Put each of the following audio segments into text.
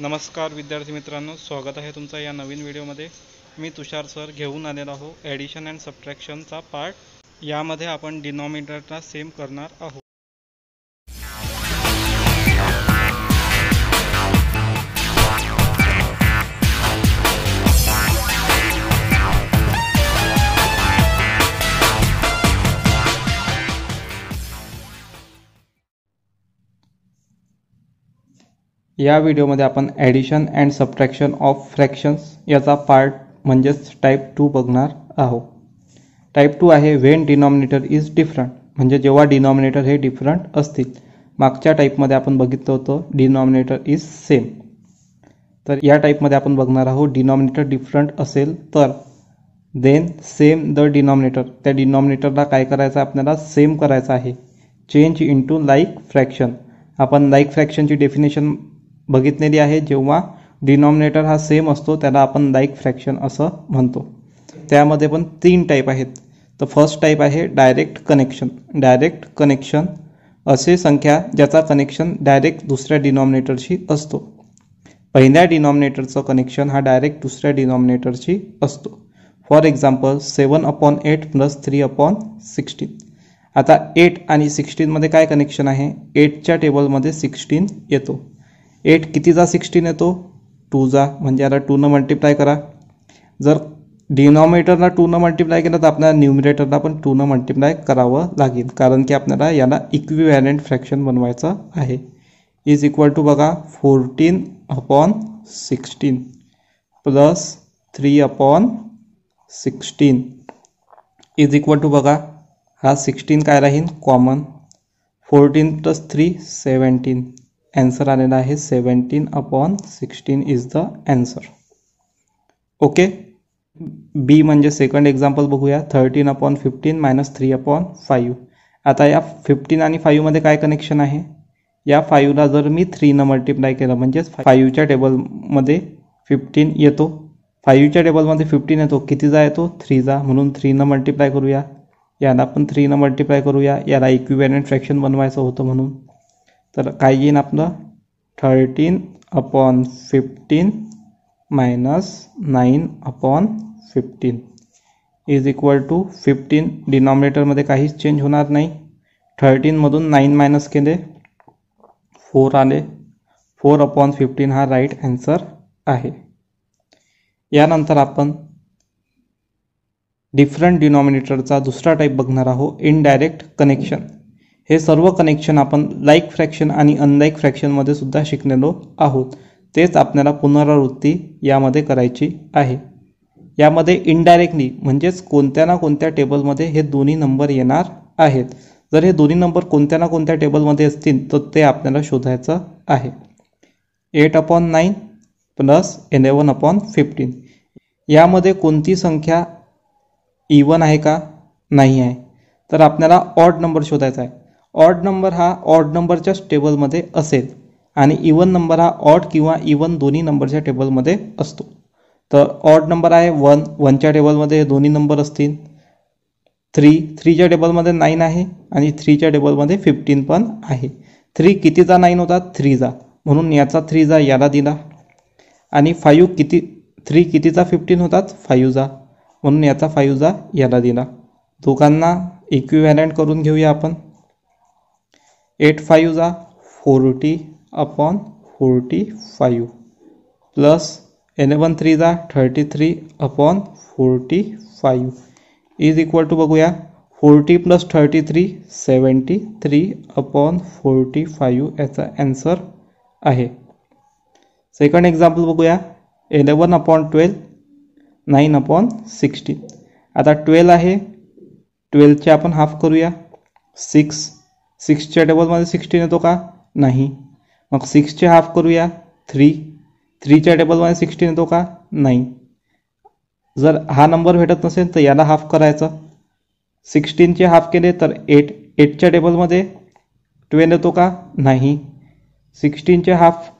नमस्कार विद्यार्थी मित्रांनो स्वागत आहे तुमचं या नवीन व्हिडिओमध्ये. मी तुषार सर घेऊन आलेलो आहो ॲडिशन अँड सबट्रॅक्शनचा पार्ट. यामध्ये आपण डिनॉमिनेटरला सेम करणार आहोत. या व्हिडिओमध्ये आपण addition and subtraction of fractions याचा पार्ट म्हणजेच टाईप टू बघणार आहोत. टाईप टू आहे व्हेन डिनॉमिनेटर इज डिफरंट म्हणजे जेव्हा डिनॉमिनेटर हे डिफरंट असतील. मागच्या टाईपमध्ये आपण बघितलं होतं डिनॉमिनेटर इज सेम तर या टाईपमध्ये आपण बघणार आहोत डिनॉमिनेटर डिफरंट असेल तर. देन सेम द डिनॉमिनेटर त्या डिनॉमिनेटरला काय करायचं? आहे आपल्याला सेम करायचं आहे. चेंज इंटू लाईक फ्रॅक्शन आपण लाईक फ्रॅक्शनची डेफिनेशन बघितलेली आहे जेव्हा डिनॉमिनेटर हा सेम असतो त्याला आपण लाईक फ्रॅक्शन असं म्हणतो. त्यामध्ये पण तीन टाईप आहेत. तर फर्स्ट टाईप आहे डायरेक्ट कनेक्शन डायरेक्ट कनेक्शन असे संख्या ज्याचा कनेक्शन डायरेक्ट दुसऱ्या डिनॉमिनेटरशी असतो. पहिल्या डिनॉमिनेटरचं कनेक्शन हा डायरेक्ट दुसऱ्या डिनॉमिनेटरशी असतो. For example seven upon eight plus three upon sixteen आता एट आणि सिक्स्टीनमध्ये काय कनेक्शन आहे? एटच्या टेबलमध्ये सिक्स्टीन येतो. एट कितीचा सिक्स्टीन येतो? टूचा. म्हणजे आता टूनं मल्टिप्लाय करा. जर डिनॉमिनेटरला टूनं मल्टिप्लाय केलं तर आपल्याला न्युमिरेटरला पण टूनं मल्टिप्लाय करावं लागेल. कारण की आपल्याला याला इक्विव्हॅलेंट फ्रॅक्शन बनवायचं आहे. इज इक्वल टू बघा fourteen upon sixteen plus three upon sixteen is equal to बघा हा सिक्स्टीन काय राहील? Common fourteen plus three seventeen answer आलेला आहे. Seventeen upon sixteen is the answer okay B म्हणजे सेकंड एक्झाम्पल बघूया. Thirteen upon fifteen minus three upon five आता या फिफ्टीन आणि फाईव्हमध्ये काय कनेक्शन आहे? या फाईव्हला जर मी थ्रीनं मल्टिप्लाय केलं म्हणजेच फाईव्हच्या टेबलमध्ये फिफ्टीन येतो. फाईव्हच्या टेबलमध्ये फिफ्टीन येतो. कितीचा येतो? थ्रीचा म्हणून थ्रीनं मल्टिप्लाय करूया. याला पण थ्रीनं मल्टिप्लाय करूया. याला इक्विव्हॅलेंट फ्रॅक्शन बनवायचं होतं म्हणून. तर काय येईन आपलं? Thirteen upon fifteen minus nine upon fifteen is equal to fifteen डिनॉमिनेटरमध्ये काहीच चेंज होणार नाही. थर्टीनमधून नाईन मायनस केले. फोर आले. फोर अपॉन फिफ्टीन हा राईट ॲन्सर आहे. यानंतर आपण डिफरंट डिनॉमिनेटरचा दुसरा टाईप बघणार आहोत. इनडायरेक्ट कनेक्शन हे सर्व कनेक्शन आपण लाईक फ्रॅक्शन आणि अनलाईक फ्रॅक्शनमध्ये सुद्धा शिकलेलो आहोत. तेच आपल्याला पुनरावृत्ती यामध्ये करायची आहे. यामध्ये इनडायरेक्टली म्हणजेच कोणत्या ना कोणत्या टेबलमध्ये हे दोन्ही नंबर येणार आहेत. जर हे दोन्ही नंबर कोणत्या ना कोणत्या टेबलमध्ये असतील तर ते आपल्याला शोधायचं आहे. Eight upon nine plus eleven upon fifteen यामध्ये कोणती संख्या इवन आहे का? नाही आहे. तर आपल्याला ऑड नंबर शोधायचा आहे. ऑड नंबर हा ऑड नंबरच्याच टेबलमध्ये असेल. आणि इवन नंबर हा ऑड किंवा इवन दोन्ही नंबरच्या टेबलमध्ये असतो. तर ऑड नंबर आहे वन वनच्या टेबलमध्ये दोन्ही नंबर असतील. थ्री थ्रीच्या टेबलमध्ये नाईन आहे आणि थ्रीच्या टेबलमध्ये फिफ्टीन पण आहे. थ्री कितीचा नाईन होता? थ्रीचा म्हणून याचा थ्रीचा याला दिला. आणि फाईव्ह किती थ्री कितीचा फिफ्टीन होतात फाईव्हचा म्हणून याचा फाईव्हचा याला दिला. दोघांना इक्विव्हॅलंट करून घेऊया आपण. Eight फाईव्हचा forty upon forty five. Plus eleven three जा thirty three upon forty five. Is equal to बघूया forty plus thirty three seventy three upon forty five याचा ॲन्सर आहे. सेकंड एक्झाम्पल बघूया eleven upon twelve nine upon sixteen आता twelve आहे ट्वेल्वचे आपण half करूया सिक्स सिक्सच्या टेबलमध्ये सिक्स्टीन येतो का? नाही. मग सिक्सचे हाफ करूया. थ्री थ्रीच्या टेबलमध्ये सिक्स्टीन येतो का? नाही. जर हा नंबर भेटत नसेल तर याला हाफ करायचं. सिक्स्टीनचे हाफ केले तर एट एटच्या टेबलमध्ये ट्वेल्व येतो का? नाही. सिक्स्टीनचे हाफ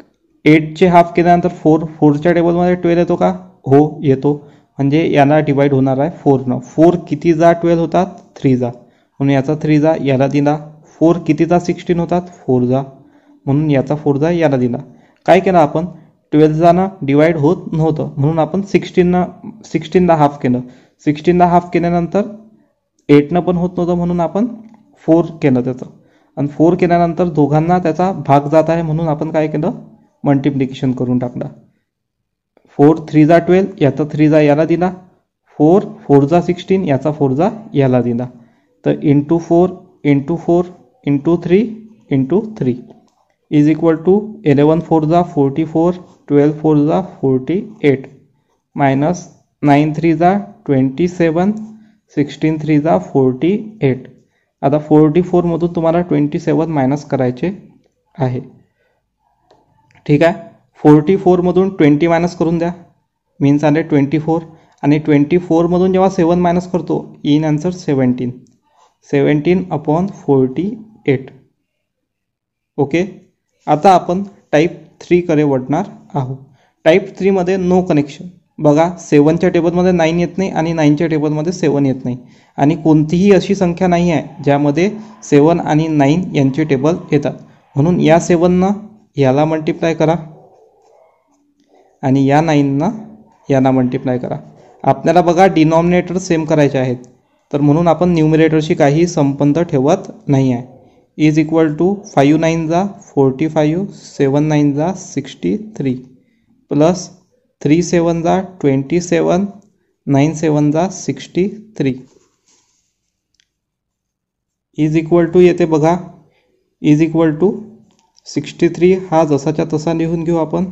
एटचे हाफ केल्यानंतर फोर फोरच्या टेबलमध्ये ट्वेल्व येतो का? हो येतो. म्हणजे याला डिवाईड होणार आहे फोरनं फोर किती जा? ट्वेल्व होतात? थ्री जा. म्हणून याचा थ्री जा याला दिला. फोर कितीचा सिक्स्टीन होतात. फोर जा. म्हणून याचा फोर जा याला दिला काय केलं आपण? ट्वेल्थजाना डिवाईड होत नव्हतं. म्हणून आपण सिक्स्टीननं सिक्स्टीनला हाफ केलं. सिक्स्टीनला हाफ केल्यानंतर एटनं पण होत नव्हतं म्हणून आपण फोर केलं त्याचं. आणि फोर केल्यानंतर दोघांना त्याचा भाग जात आहे म्हणून आपण काय केलं? मल्टिप्लिकेशन करून टाकलं. फोर थ्री जा ट्वेल्व याचा थ्री जा याला दिला फोर फोर जा सिक्स्टीन याचा फोर जा याला दिला तर into four into four into three into three is equal to eleven four जा फोर्टी फोर ट्वेल्व फोर जा forty eight minus nine three जा ट्वेंटी सेवन सिक्स्टीन थ्री जा फोर्टी एट आता फोर्टी फोरमधून तुम्हाला ट्वेंटी सेवन मायनस करायचे आहे. ठीक आहे? फोर्टी फोरमधून ट्वेंटी मायनस करून द्या. मीन्स आले ट्वेंटी फोर आणि ट्वेंटी फोरमधून जेव्हा सेवन मायनस करतो in answer seventeen seventeen upon forty eight okay आता आपण टाईप थ्रीकडे वळणार आहोत. टाईप थ्रीमध्ये नो कनेक्शन बघा सेवनच्या टेबलमध्ये नाईन येत नाही आणि नाईनच्या टेबलमध्ये सेवन येत नाही. आणि कोणतीही अशी संख्या नाही आहे ज्यामध्ये सेवन आणि नाईन यांचे टेबल येतात. म्हणून या सेवननं याला मल्टिप्लाय करा. आणि या नाईननं याला मल्टिप्लाय करा. आपल्याला बघा डिनॉमिनेटर सेम करायचे आहेत. तर म्हणून आपण न्यूमिरेटरशी काही संबंध ठेवत नाही आहे. Is equal to five nine जा फोर्टी फाईव्ह सेवन नाईन जा sixty three plus three seven जा ट्वेंटी सेवन नाईन सेवन जा sixty three is equal to येते बघा. Is equal to sixty three हा जसाच्या तसा लिहून घेऊ आपण.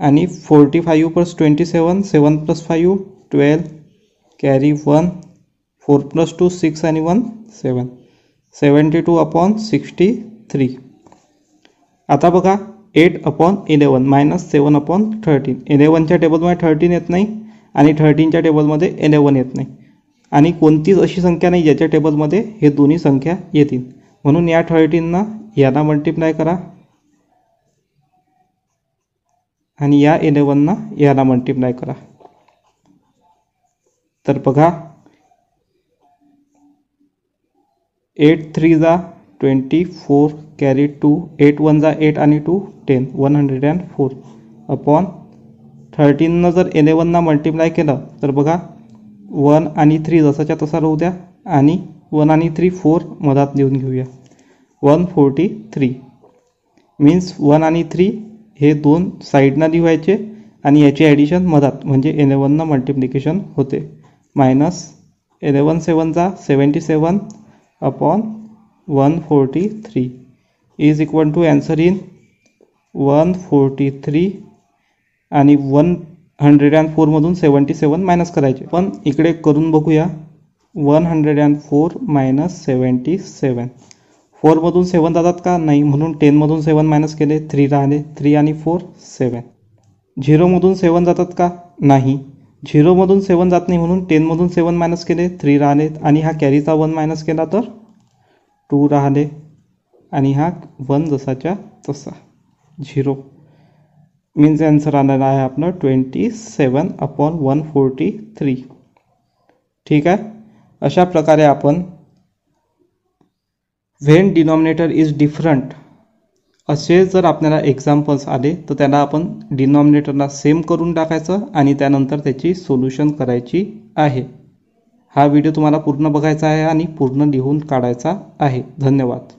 आणि forty five plus twenty seven seven plus five twelve carry one four plus two six आणि one seven. Seventy two upon sixty three. आता बघा eight upon eleven minus seven upon thirteen. इलेवनच्या टेबलमध्ये थर्टीन येत नाही आणि थर्टीनच्या टेबलमध्ये इलेवन येत नाही. आणि कोणतीच अशी संख्या नाही ज्याच्या टेबलमध्ये हे दोन्ही संख्या येतील. म्हणून या थर्टीनना याला मल्टिप्लाय करा. आणि या इलेवनना याला मल्टिप्लाय करा. तर बघा एट थ्री जा twenty four carry two eight one जा एट आणि two ten one hundred and four upon थर्टीननं जर इलेवनना मल्टिप्लाय केलं तर बघा वन आणि थ्री जसाच्या तसा राहू द्या आणि वन आणि थ्री फोर मधात लिहून घेऊया. One forty three means one आणि थ्री हे दोन साईडनं लिहायचे आणि याची ॲडिशन मधात म्हणजे इलेवननं मल्टिप्लिकेशन होते. मायनस इलेवन सेवन जा seventy seven upon one forty three is equal to answer in one forty three आणि वन हंड्रेड अँड फोरमधून सेवन्टी सेवन मायनस करायचे. पण इकडे करून बघूया. One hundred and four minus seventy seven फोरमधून seven जातात का? नाही. म्हणून टेनमधून सेवन मायनस केले. थ्री राहिले. थ्री आणि फोर सेवन झिरोमधून सेवन जातात का? नाही. झिरोमधून सेवन जात नाही म्हणून टेनमधून सेवन मायनस केले थ्री राहिले आणि हा कॅरीचा वन मायनस केला तर? टू राहिले आणि हा वन जसाच्या तसा. झिरो. मीन्स आन्सर आलेला आहे आपलं twenty seven upon one forty three ठीक आहे? अशा प्रकारे आपण व्हेन डिनॉमिनेटर इज डिफरंट असे जर आपल्याला एक्झाम्पल्स आले तर त्याला आपण डिनॉमिनेटरला सेम करून टाकायचं आणि त्यानंतर त्याची सोल्युशन करायची आहे. हा व्हिडिओ तुम्हाला पूर्ण बघायचा आहे आणि पूर्ण लिहून काढायचा आहे. धन्यवाद.